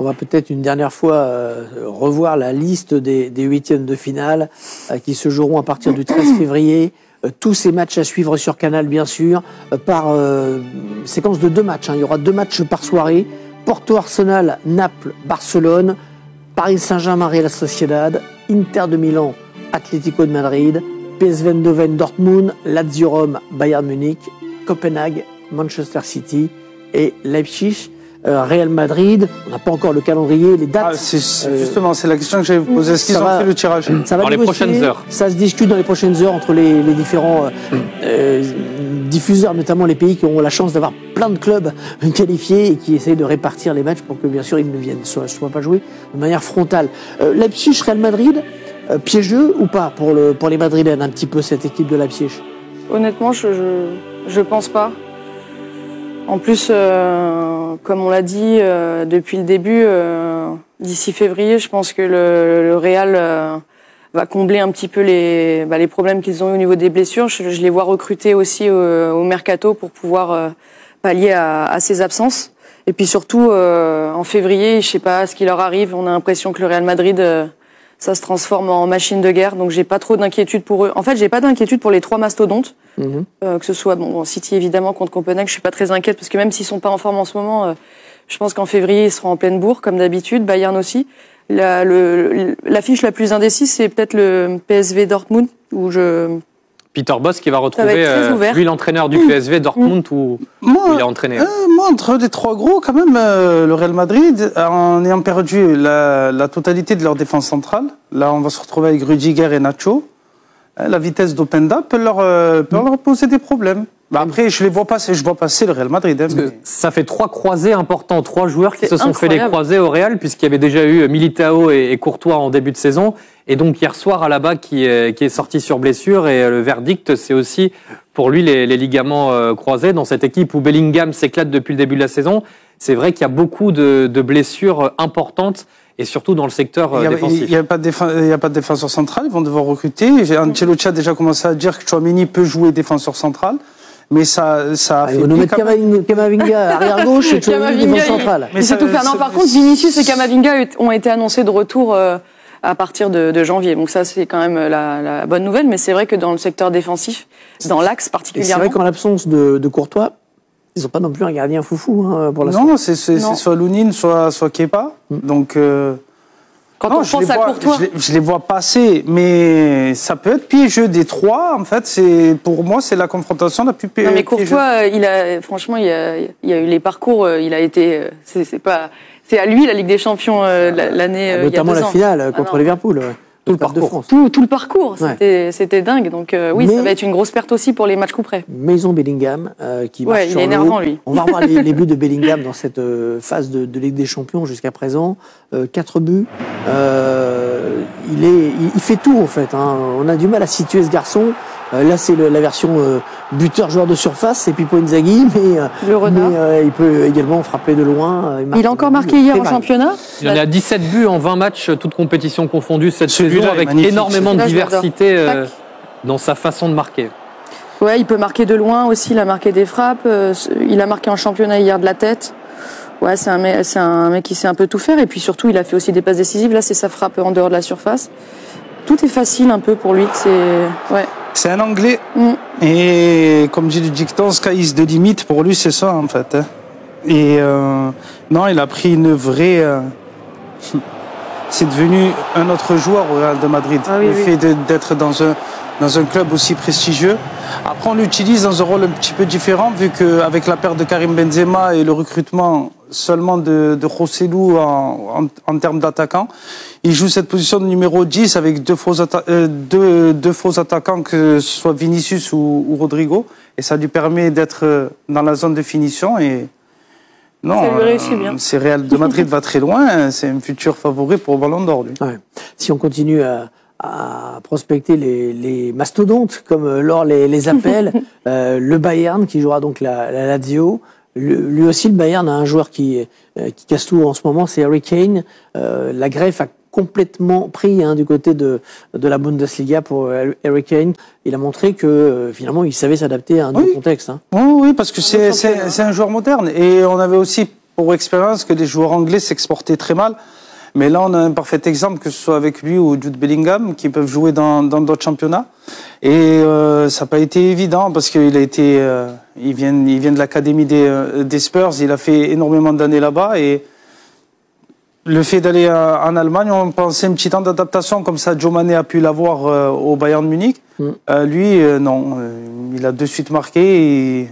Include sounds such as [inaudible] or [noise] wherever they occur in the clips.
On va peut-être une dernière fois euh, revoir la liste des, huitièmes de finale euh, qui se joueront à partir du 13 février. Euh, tous ces matchs à suivre sur Canal, bien sûr, par séquence de deux matchs. hein. Il y aura deux matchs par soirée. Porto Arsenal, Naples, Barcelone, Paris Saint-Germain, Real Sociedad, Inter de Milan, Atlético de Madrid, PSV Eindhoven, Dortmund, Lazio Rome, Bayern Munich, Copenhague, Manchester City et Leipzig. Euh, Real Madrid, on n'a pas encore le calendrier, les dates. Ah, c'est- c'est- Euh, justement, c'est la question que j'avais posée. Est-ce qu'ils ont va- fait le tirage [clears throat] Ça va Dans les prochaines heures. Ça se discute dans les prochaines heures entre les, les différents euh, euh, diffuseurs, notamment les pays qui auront la chance d'avoir plein de clubs [laughs] qualifiés et qui essayent de répartir les matchs pour que bien sûr ils ne viennent soit, soit pas jouer de manière frontale. Euh, Leipzig, Real Madrid, euh, piégeux ou pas pour, le, pour les Madrilènes un petit peu cette équipe de Leipzig? Honnêtement, je, je, je pense pas. En plus, euh, comme on l'a dit euh, depuis le début, euh, d'ici février, je pense que le, Real euh, va combler un petit peu les, bah, problèmes qu'ils ont eu au niveau des blessures. Je, je les vois recruter aussi au, mercato pour pouvoir pallier à, à ces absences. Et puis surtout, en février, je sais pas ce qui leur arrive. On a l'impression que le Real Madrid, ça se transforme en machine de guerre. Donc j'ai pas trop d'inquiétude pour eux. En fait, j'ai pas d'inquiétude pour les trois mastodontes. Mhm. Euh, que ce soit bon, City évidemment contre Copenhague, je suis pas très inquiète parce que même s'ils sont pas en forme en ce moment, euh, je pense qu'en février ils seront en pleine bourre comme d'habitude. Bayern aussi. La, le, l'affiche la plus indécise c'est peut-être le PSV Dortmund où je Peter Boss qui va retrouver, euh, lui, l'entraîneur du PSV Dortmund où, où Moi, il a entraîné. euh, moi, entre les trois gros, quand même, euh, le Real Madrid, en ayant perdu la, la totalité de leur défense centrale, là, on va se retrouver avec Rudiger et Nacho. Euh, La vitesse d'Openda peut leur, euh, peut leur poser des problèmes. Bah, après, je les vois passer, je vois passer le Real Madrid. hein, Parce que mais- ça fait trois croisés importants, trois joueurs qui se sont fait des incroyable. croisés au Real, puisqu'il y avait déjà eu Militao et, Courtois en début de saison. Et donc hier soir, Alaba qui est, qui est sorti sur blessure. Et euh, le verdict, c'est aussi pour lui les, les ligaments euh, croisés dans cette équipe où Bellingham s'éclate depuis le début de la saison. C'est vrai qu'il y a beaucoup de, de blessures euh, importantes, et surtout dans le secteur euh, Il n'y a, défensif. il y a pas de a défenseur central, ils vont devoir recruter. J'ai- Ancelotti a déjà commencé à dire que Chouamini peut jouer défenseur central, mais ça, ça a Ah, fait vont nous mettre Kamavinga, arrière gauche [laughs] et Chouamini Kamavinga, défense il- centrale. Mais ça- tout faire. Non, ça- par contre, Vinicius et Kamavinga ont été annoncés de retour euh, à partir de, de janvier. Donc ça, c'est quand même la, la bonne nouvelle. Mais c'est vrai que dans le secteur défensif, dans l'axe Et c'est particulièrement, vrai qu'en l'absence de, de Courtois, ils n'ont pas non plus un gardien foufou hein, pour l'instant. Non, c'est c'est- Non. c'est soit Lounine, soit, soit Kepa. Donc, euh, quand non, on je pense les à vois- Courtois, Je les, je les vois passer, mais ça peut être piégeux des trois. En fait, c'est pour moi, c'est la confrontation la plus pi- Non mais piégeuse. Courtois, euh, il a franchement, il y a, il a eu les parcours, euh, il a été, c'est c'est pas, c'est à lui la Ligue des Champions la- l'année, il y a Notamment deux la ans. finale Ah contre non. Liverpool. ouais. Tout le de parcours. France. Tout, tout le parcours, Ouais. c'était, c'était dingue. Donc euh, oui, Mais- ça va être une grosse perte aussi pour les matchs coup près. Maison Bellingham euh, qui marche Ouais, il sur est énervant, lui. On va revoir [laughs] les, les buts de Bellingham dans cette euh, phase de, de Ligue des Champions jusqu'à présent. Euh, quatre buts. Euh, il, est, il, il fait tout en fait. hein. On a du mal à situer ce garçon. Euh, là, c'est la version euh, buteur joueur de surface, c'est Pipo Inzaghi, [laughs] mais, euh, Le renard. mais, euh, il peut également frapper de loin. Il a encore marqué hier en championnat. Il en a 17 buts en 20 matchs, toutes compétitions confondues cette saison, avec énormément de diversité euh, dans sa façon de marquer. Ouais, il peut marquer de loin aussi. Il a marqué des frappes. Il a marqué en championnat hier de la tête. Ouais, c'est un, mec- c'est un mec qui sait un peu tout faire. Et puis surtout, il a fait aussi des passes décisives. Là, c'est sa frappe en dehors de la surface. Tout est facile un peu pour lui. C'est ouais. C'est un Anglais. Mm. Et comme dit le dicton, sky is the limit, pour lui, c'est ça, en fait. hein. Et euh, non, il a pris une vraie. euh, [laughs] c'est devenu un autre joueur au Real de Madrid. Ah oui, le oui. fait d'être dans un, dans un club aussi prestigieux. Après, on l'utilise dans un rôle un petit peu différent, vu qu'avec la perte de Karim Benzema et le recrutement seulement de, de Rossellou en, en, en termes d'attaquant, il joue cette position de numéro 10 avec deux faux, atta- euh, deux, deux faux attaquants, que ce soit Vinicius ou, ou Rodrigo. Et ça lui permet d'être euh, dans la zone de finition. Et non, bien. c'est Real de Madrid va très loin. C'est un futur favori pour le Ballon d'Or, lui. Ouais. Si on continue à, à prospecter les, les mastodontes, comme euh, Laure les, les appelle, [laughs] euh, le Bayern qui jouera donc la, la Lazio. Lui aussi, le Bayern a un joueur qui, euh, qui casse tout en ce moment, c'est Harry Kane. Euh, la greffe a complètement pris hein, du côté de, de la Bundesliga pour Harry Kane. Il a montré que euh, finalement il savait s'adapter à un nouveau contexte. Hein. Oui, oui, parce que c'est c'est un joueur moderne. Et on avait aussi pour expérience que les joueurs anglais s'exportaient très mal. Mais là, on a un parfait exemple, que ce soit avec lui ou Jude Bellingham, qui peuvent jouer dans d'autres championnats. Et euh, ça n'a pas été évident parce qu'il a été, euh, il vient, il vient de l'académie des, euh, des, Spurs. Il a fait énormément d'années là-bas et le fait d'aller en Allemagne, on pensait un petit temps d'adaptation comme ça. Joe Mané a pu l'avoir au Bayern de Munich. Mm. lui, non, il a de suite marqué et,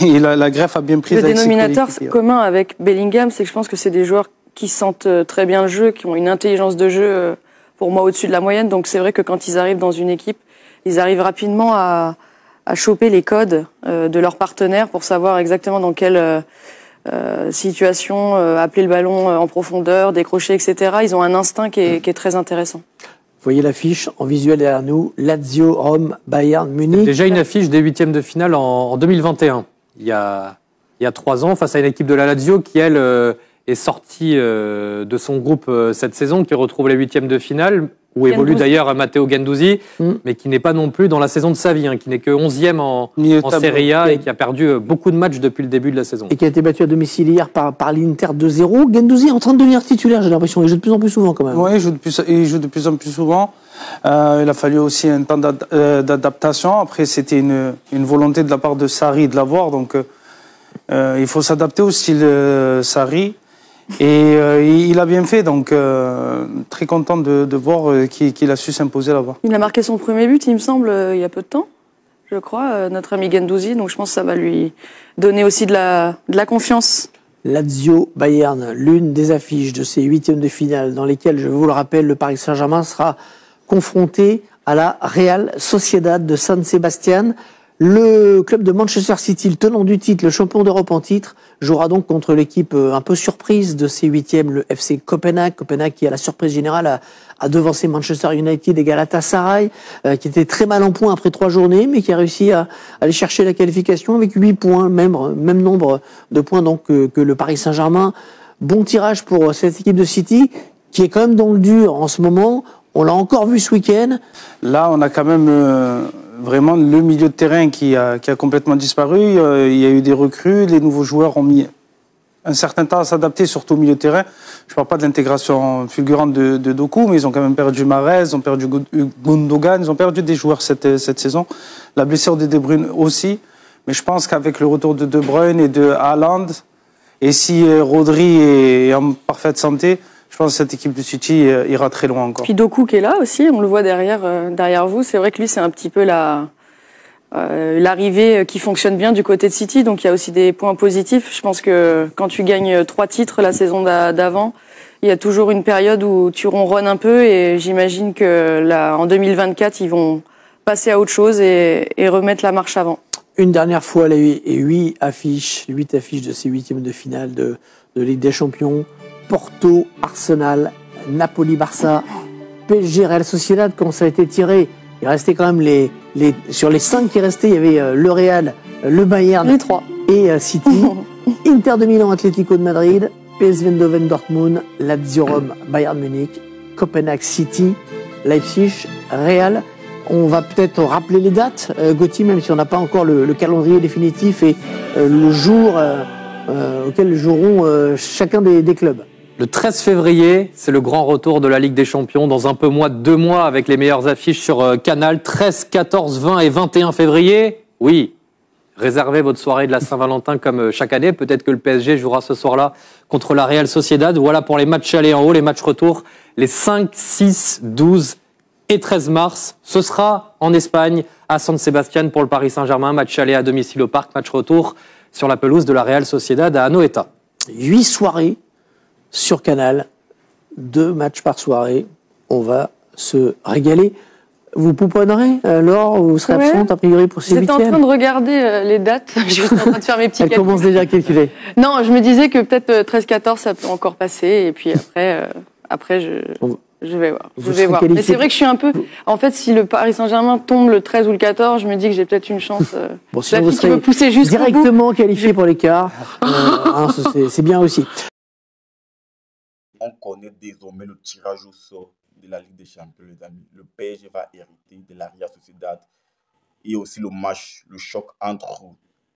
[laughs] et la, la, greffe a bien pris. Le dénominateur commun avec Bellingham, c'est que je pense que c'est des joueurs qui sentent euh, très bien le jeu, qui ont une intelligence de jeu euh, pour moi au-dessus de la moyenne. Donc c'est vrai que quand ils arrivent dans une équipe, ils arrivent rapidement à, à choper les codes euh, de leurs partenaires pour savoir exactement dans quelle situation appeler le ballon en profondeur, décrocher, etc. Ils ont un instinct qui est, qui est très intéressant. Vous voyez l'affiche en visuel derrière nous, Lazio, Rome, Bayern, Munich. Déjà une affiche des huitièmes de finale en, en, 2021. Il y, a, il y a trois ans, face à une équipe de la Lazio qui, elle, est sorti euh, de son groupe euh, cette saison, qui retrouve les huitièmes de finale, où évolue d'ailleurs Matteo Gendouzi, mm. mais qui n'est pas non plus dans la saison de sa vie, hein, qui n'est que 11e en, en Serie A et qui a perdu euh, beaucoup de matchs depuis le début de la saison. Et qui a été battu à domicile hier par, par l'Inter 2-0. Gendouzi est en train de devenir titulaire, j'ai l'impression. Il joue de plus en plus souvent quand même. Oui, il joue de plus, il joue de plus en plus souvent. Euh, il a fallu aussi un temps d'adaptation. Après, c'était une, une, volonté de la part de Sarri de l'avoir. Donc, euh, il faut s'adapter au style Sarri. Et euh, il a bien fait, donc euh, très content de, de voir euh, qu'il a su s'imposer là-bas. Il a marqué son premier but, il me semble, il y a peu de temps, je crois, notre ami Gendouzi. Donc je pense que ça va lui donner aussi de la, de la confiance. Lazio Bayern, l'une des affiches de ces huitièmes de finale dans lesquelles, je vous le rappelle, le Paris Saint-Germain sera confronté à la Real Sociedad de San Sebastian. Le club de Manchester City, le tenant du titre, le champion d'Europe en titre, jouera donc contre l'équipe euh, un peu surprise de ces huitièmes, le FC Copenhague. Copenhague qui, à la surprise générale, a, devancé Manchester United et Galatasaray, euh, qui était très mal en point après trois journées, mais qui a réussi à, aller chercher la qualification avec huit points, même, même nombre de points donc que, le Paris Saint-Germain. Bon tirage pour cette équipe de City, qui est quand même dans le dur en ce moment. On l'a encore vu ce week-end. Là, on a quand même... Euh vraiment le milieu de terrain qui a, qui a complètement disparu. Euh, il y a eu des recrues, les nouveaux joueurs ont mis un certain temps à s'adapter, surtout au milieu de terrain. Je ne parle pas de l'intégration fulgurante de, Doku, mais ils ont quand même perdu Marez, ils ont perdu Gundogan, ils ont perdu des joueurs cette, cette saison. La blessure de De Bruyne aussi. Mais je pense qu'avec le retour de De Bruyne et de Haaland, et si euh, Rodri est en parfaite santé, je pense que cette équipe de City euh, ira très loin encore. Puis Doku qui est là aussi, on le voit derrière, euh, derrière vous. C'est vrai que lui, c'est un petit peu la, euh, l'arrivée qui fonctionne bien du côté de City. Donc il y a aussi des points positifs. Je pense que quand tu gagnes trois titres la saison d'avant, il y a toujours une période où tu ronronnes un peu et j'imagine que là, en 2024, ils vont passer à autre chose et, et remettre la marche avant. Une dernière fois, les huit affiches, huit affiches de ces huitièmes de finale de, de Ligue des Champions. Porto, Arsenal, Napoli, Barça, PSG, Real Sociedad, quand ça a été tiré, il restait quand même les, les sur les cinq qui restaient, il y avait euh, le Real, euh, le Bayern les trois. et euh, City, [laughs] Inter de Milan, Atlético de Madrid, PSV Eindhoven, Dortmund, Lazio Rome, Bayern Munich, Copenhague City, Leipzig, Real. On va peut-être rappeler les dates, Gauthier, même si on n'a pas encore le, le, calendrier définitif et le jour auquel joueront chacun des, des clubs. Le 13 février, c'est le grand retour de la Ligue des Champions dans un peu moins de deux mois avec les meilleures affiches sur euh, Canal. 13, 14, 20 et 21 février. Oui, réservez votre soirée de la Saint-Valentin comme euh, chaque année. Peut-être que le PSG jouera ce soir-là contre la Real Sociedad. Voilà pour les matchs aller en haut, les matchs retour. Les 5, 6, 12 et 13 mars. Ce sera en Espagne, à San Sebastian pour le Paris Saint-Germain. Match aller à domicile au parc, match retour sur la pelouse de la Real Sociedad à Anoeta. Huit soirées sur Canal, deux matchs par soirée. On va se régaler. Vous pouponnerez, euh, Laure Vous serez absente, a priori, pour ces J'étais en train de regarder euh, les dates. [laughs] Je suis en train de faire mes petits Elle commence déjà à calculer. Non, je me disais que peut-être 13-14, euh, ça peut encore passer. Et puis après, après je, je vais voir. je vais voir. Mais c'est vrai que je suis un peu... En fait, si le Paris Saint-Germain tombe le 13 ou le 14, je me dis que j'ai peut-être une chance. bon, si vous serez pousser directement qualifié pour l'écart, hein, c'est bien aussi on connaît désormais le tirage au sort de la Ligue des Champions, les amis. Le PSG va hériter de la Real Sociedad et aussi le match, le choc entre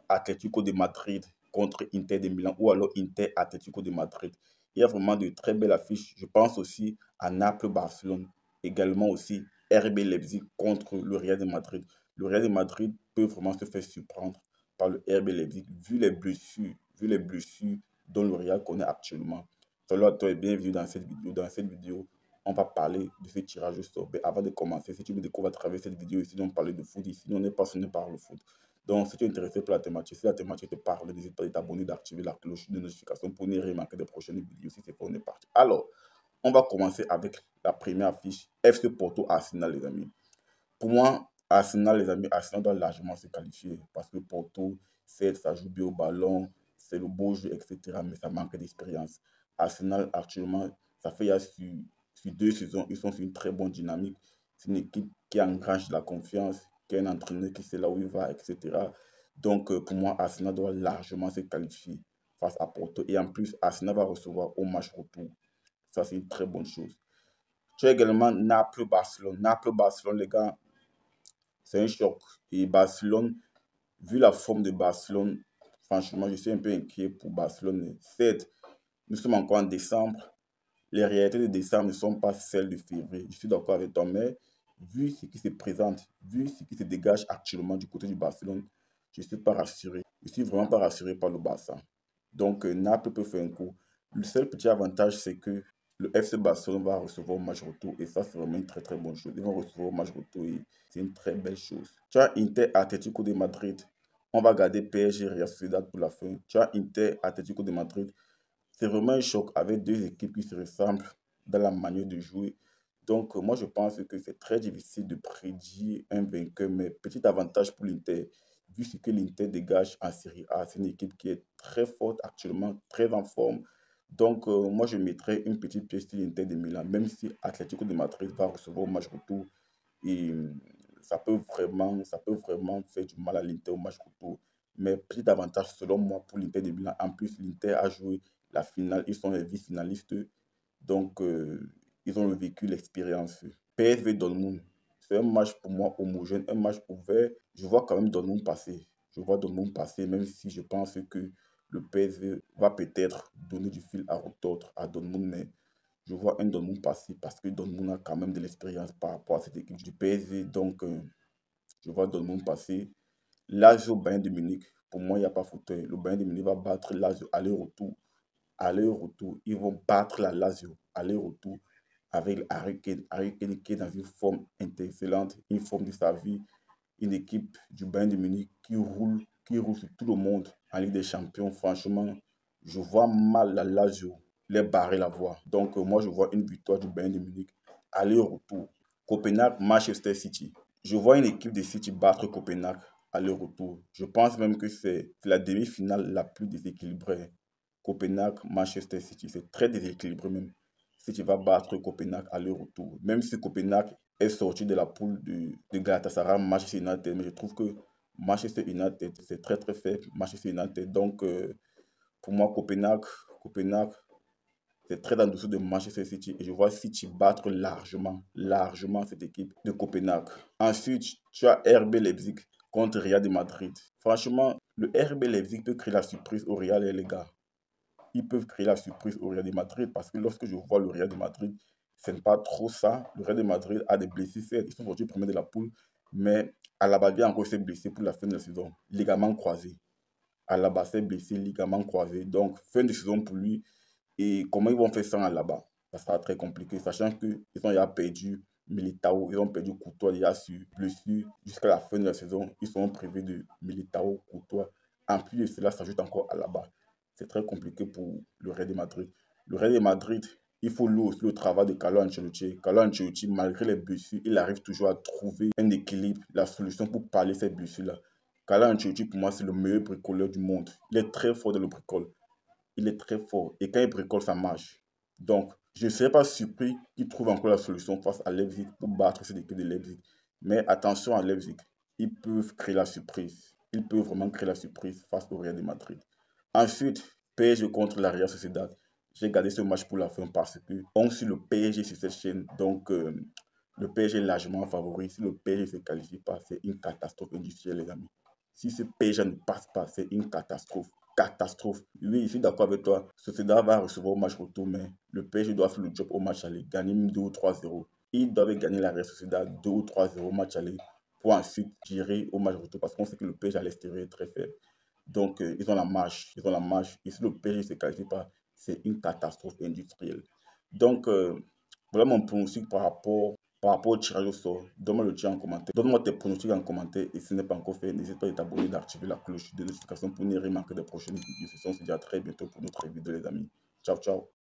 Atlético de Madrid contre Inter de Milan ou alors Inter Atletico de Madrid. Il y a vraiment de très belles affiches. Je pense aussi à Naples-Barcelone, également aussi RB Leipzig contre le Real de Madrid. Le Real de Madrid peut vraiment se faire surprendre par le RB Leipzig vu les blessures, vu les blessures dont le Real connaît actuellement. Cela, toi, bienvenue dans cette vidéo. Dans cette vidéo, on va parler de ce tirage au sort. Mais avant de commencer, si tu me découvres à travers cette vidéo, ici, on parler de foot. Ici, on est passionné par le foot. Donc, si tu es intéressé par la thématique, si la thématique te parle, n'hésite pas à t'abonner, d'activer la cloche de notification pour ne rien manquer des prochaines vidéos. Si c'est pas, on est parti. Alors, on va commencer avec la première affiche FC Porto Arsenal, les amis. Pour moi, Arsenal, les amis, Arsenal doit largement se qualifier parce que Porto, c'est ça joue bien au ballon, c'est le beau jeu, etc. Mais ça manque d'expérience. Arsenal, actuellement, ça fait il a sur deux saisons, ils sont sur une très bonne dynamique. C'est une équipe qui engrange la confiance, qui a un entraîneur qui sait là où il va, etc. Donc, euh, pour moi, Arsenal doit largement se qualifier face à Porto. Et en plus, Arsenal va recevoir au match retour. Ça, c'est une très bonne chose. Tu as également Naples-Barcelone. Naples-Barcelone, les gars, c'est un choc. Et Barcelone, vu la forme de Barcelone, franchement, je suis un peu inquiet pour Barcelone. Certes, nous sommes encore en décembre, les réalités de décembre ne sont pas celles de février. Je suis d'accord avec toi, mais vu ce qui se présente, vu ce qui se dégage actuellement du côté du Barcelone, je ne suis pas rassuré. Je ne suis vraiment pas rassuré par le Barça. Donc, euh, Naples peut faire un coup. Le seul petit avantage, c'est que le FC Barcelone va recevoir un match retour et ça, c'est vraiment une très très bonne chose. Ils vont recevoir un match retour et c'est une très belle chose. Tu as Inter Atletico de Madrid. On va garder PSG Real Sociedad pour la fin. Tu as Inter Atletico de Madrid. C'est vraiment un choc avec deux équipes qui se ressemblent dans la manière de jouer. Donc, euh, moi, je pense que c'est très difficile de prédire un vainqueur, mais petit avantage pour l'Inter, vu ce que l'Inter dégage en Série A. C'est une équipe qui est très forte actuellement, très en forme. Donc, euh, moi, je mettrais une petite pièce sur l'Inter de Milan, même si Atletico de Madrid va recevoir au match retour. Et euh, ça peut vraiment, ça peut vraiment faire du mal à l'Inter au match retour. Mais petit avantage, selon moi, pour l'Inter de Milan. En plus, l'Inter a joué la finale, ils sont les vice-finalistes. Donc, euh, ils ont vécu l'expérience. PSV Dortmund, c'est un match pour moi homogène, un match ouvert. Je vois quand même Dortmund passer. Je vois Dortmund passer, même si je pense que le PSV va peut-être donner du fil à retordre à Dortmund, mais je vois un Dortmund passer parce que Dortmund a quand même de l'expérience par rapport à cette équipe du PSV. Donc, euh, je vois Dortmund passer. Lazio Bayern de Munich, pour moi, il n'y a pas fauteuil. Le Bayern de Munich va battre Lazio aller-retour aller-retour. Ils vont battre la Lazio, aller-retour, avec Harry Kane. Harry Kane qui est dans une forme excellente, une forme de sa vie, une équipe du Bayern de Munich qui roule, qui roule sur tout le monde en Ligue des Champions. Franchement, je vois mal la Lazio les barrer la voie. Donc, euh, moi, je vois une victoire du Bayern de Munich, aller-retour. Copenhague, Manchester City. Je vois une équipe de City battre Copenhague aller-retour. Je pense même que c'est la demi-finale la plus déséquilibrée Copenhague, Manchester City. C'est très déséquilibré même. Si tu vas battre Copenhague à leur retour. Même si Copenhague est sorti de la poule de, de Galatasaray, Manchester United. Mais je trouve que Manchester United, c'est très très faible. Manchester United. Donc, euh, pour moi, Copenhague, Copenhague, c'est très en dessous de Manchester City. Et je vois City battre largement, largement cette équipe de Copenhague. Ensuite, tu as RB Leipzig contre Real de Madrid. Franchement, le RB Leipzig peut créer la surprise au Real, les gars ils peuvent créer la surprise au Real Madrid parce que lorsque je vois le Real Madrid, ce n'est pas trop ça. Le Real Madrid a des blessés, ils sont aujourd'hui premiers de la poule, mais à la base, il a encore été blessé pour la fin de la saison. Ligament croisé. À la base, c'est blessé, ligament croisé. Donc, fin de saison pour lui. Et comment ils vont faire ça la bas Ça sera très compliqué, sachant qu'ils ont déjà perdu Militao, ils ont perdu Courtois déjà sur blessure jusqu'à la fin de la saison. Ils sont privés de Militao, Courtois. En plus cela, s'ajoute encore à la bas c'est très compliqué pour le Real de Madrid. Le Real de Madrid, il faut louer le travail de Carlo Ancelotti. Carlo Ancelotti, malgré les blessures, il arrive toujours à trouver un équilibre, la solution pour parler ces blessures-là. Carlo Ancelotti, pour moi, c'est le meilleur bricoleur du monde. Il est très fort dans le bricole. Il est très fort. Et quand il bricole, ça marche. Donc, je ne serais pas surpris qu'il trouve encore la solution face à Leipzig pour battre cette équipe de Leipzig. Mais attention à Leipzig. Ils peuvent créer la surprise. Ils peuvent vraiment créer la surprise face au Real de Madrid. Ensuite, PSG contre la Real Sociedad. J'ai gardé ce match pour la fin parce que on suit le PSG sur cette chaîne. Donc, euh, le PSG est largement favori. Si le PSG ne se qualifie pas, c'est une catastrophe industrielle, les amis. Si ce PSG ne passe pas, c'est une catastrophe. Catastrophe. Oui, je suis d'accord avec toi. Sociedad va recevoir au match retour, mais le PSG doit faire le job au match aller, gagner 2 ou 3-0. Ils doivent gagner la Real Sociedad 2 ou 3-0 au match aller pour ensuite tirer au match retour parce qu'on sait que le PSG à l'extérieur est très faible. Donc, euh, ils ont la marche. Ils ont la marche. Et si le ne se qualifie pas, c'est une catastrophe industrielle. Donc, euh, voilà mon pronostic par rapport, par rapport au tirage au sort. Donne-moi le tirage en commentaire. Donne-moi tes pronostics en commentaire. Et si ce n'est pas encore fait, n'hésite pas à t'abonner, d'activer la cloche de notification pour ne rien manquer des prochaines vidéos. Sont se dit à très bientôt pour notre vidéo, les amis. Ciao, ciao.